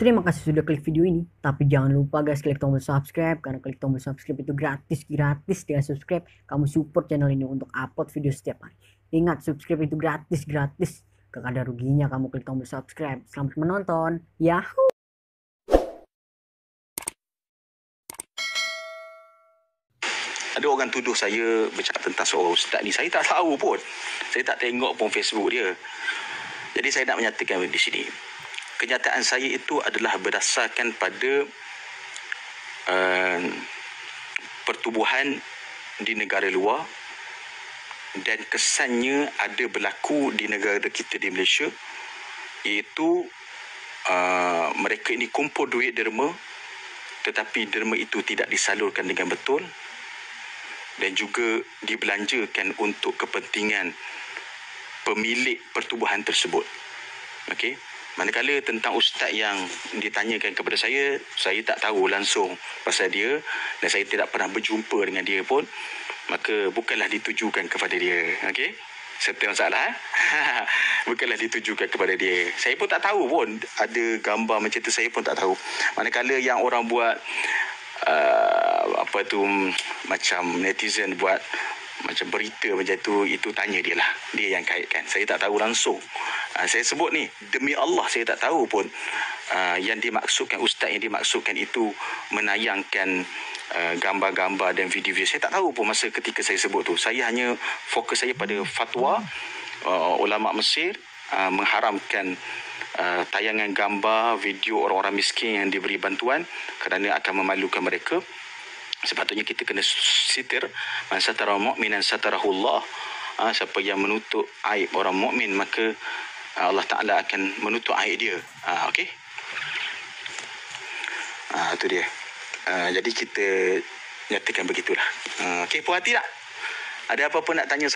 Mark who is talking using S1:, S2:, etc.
S1: Terima kasih sudah klik video ini. Tapi jangan lupa guys klik tombol subscribe karena klik tombol subscribe itu gratis gratis dengan subscribe kamu support channel ini untuk upload video setiap hari. Ingat subscribe itu gratis gratis. Gak ada ruginya kamu klik tombol subscribe. Selamat menonton. Yahoo!
S2: Ada orang tuduh saya bercakap tentang seorang ustaz ni. Saya tak tahu pun. Saya tak tengok pun Facebook dia. Jadi saya nak menyatakan di sini. Kenyataan saya itu adalah berdasarkan pada uh, pertubuhan di negara luar dan kesannya ada berlaku di negara kita di Malaysia iaitu uh, mereka ini kumpul duit derma tetapi derma itu tidak disalurkan dengan betul dan juga dibelanjakan untuk kepentingan pemilik pertubuhan tersebut. Okey. Manakala tentang ustaz yang ditanyakan kepada saya, saya tak tahu langsung pasal dia dan saya tidak pernah berjumpa dengan dia pun, maka bukanlah ditujukan kepada dia. Okey. Serta masalah. Eh? bukanlah ditujukan kepada dia. Saya pun tak tahu pun ada gambar macam tu saya pun tak tahu. Manakala yang orang buat uh, apa tu macam netizen buat macam berita macam tu itu tanya dia lah. Dia yang kaitkan. Saya tak tahu langsung. Uh, saya sebut ni demi Allah saya tak tahu pun uh, yang dimaksudkan ustaz yang dimaksudkan itu menayangkan uh, gambar-gambar dan video-video. Saya tak tahu pun masa ketika saya sebut tu. Saya hanya fokus saya pada fatwa uh, ulama Mesir uh, mengharamkan uh, tayangan gambar video orang-orang miskin yang diberi bantuan kerana akan memalukan mereka sepatutnya kita kena sitir. Man satara mu'minan satarahullah. Ha, siapa yang menutup aib orang mukmin maka Allah Taala akan menutup aib dia. Ha, okey? Ha, itu dia. Ha, jadi kita nyatakan begitulah. Ha, okey puas hati tak? Ada apa-apa nak tanya